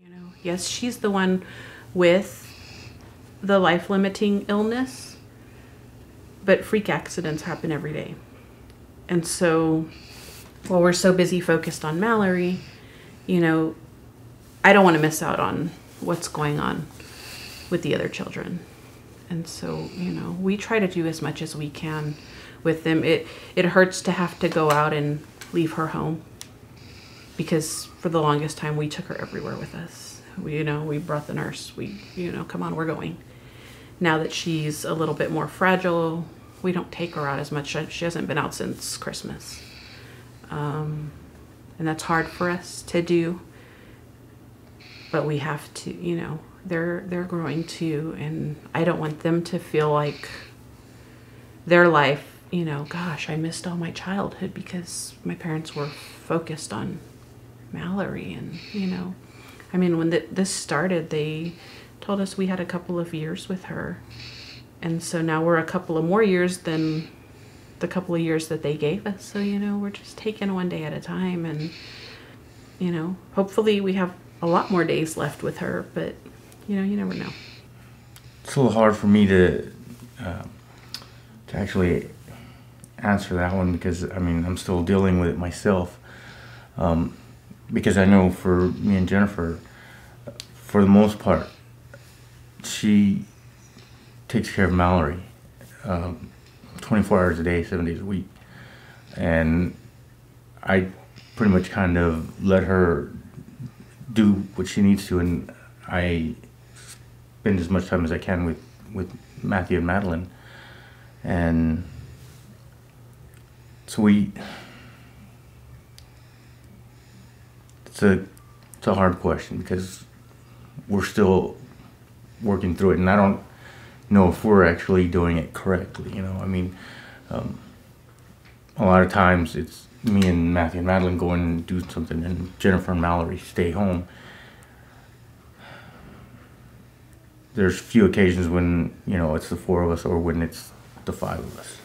You know, yes, she's the one with the life limiting illness, but freak accidents happen every day. And so while we're so busy focused on Mallory, you know, I don't want to miss out on what's going on with the other children. And so, you know, we try to do as much as we can with them. It it hurts to have to go out and leave her home because for the longest time we took her everywhere with us. We, you know, we brought the nurse. We, you know, come on, we're going. Now that she's a little bit more fragile, we don't take her out as much. She hasn't been out since Christmas. Um, and that's hard for us to do. But we have to, you know, they're they're growing too and I don't want them to feel like their life, you know, gosh, I missed all my childhood because my parents were focused on Mallory and, you know, I mean, when the, this started, they told us we had a couple of years with her. And so now we're a couple of more years than the couple of years that they gave us. So, you know, we're just taking one day at a time. And, you know, hopefully we have a lot more days left with her, but, you know, you never know. It's a little hard for me to, uh, to actually answer that one because, I mean, I'm still dealing with it myself. Um, because I know for me and Jennifer, for the most part, she takes care of Mallory um, 24 hours a day, seven days a week. And I pretty much kind of let her do what she needs to, and I spend as much time as I can with, with Matthew and Madeline. And so we, it's a, it's a hard question because we're still working through it, and I don't know if we're actually doing it correctly. You know, I mean, um, a lot of times it's me and Matthew and Madeline going and do something, and Jennifer and Mallory stay home. There's few occasions when you know it's the four of us, or when it's the five of us.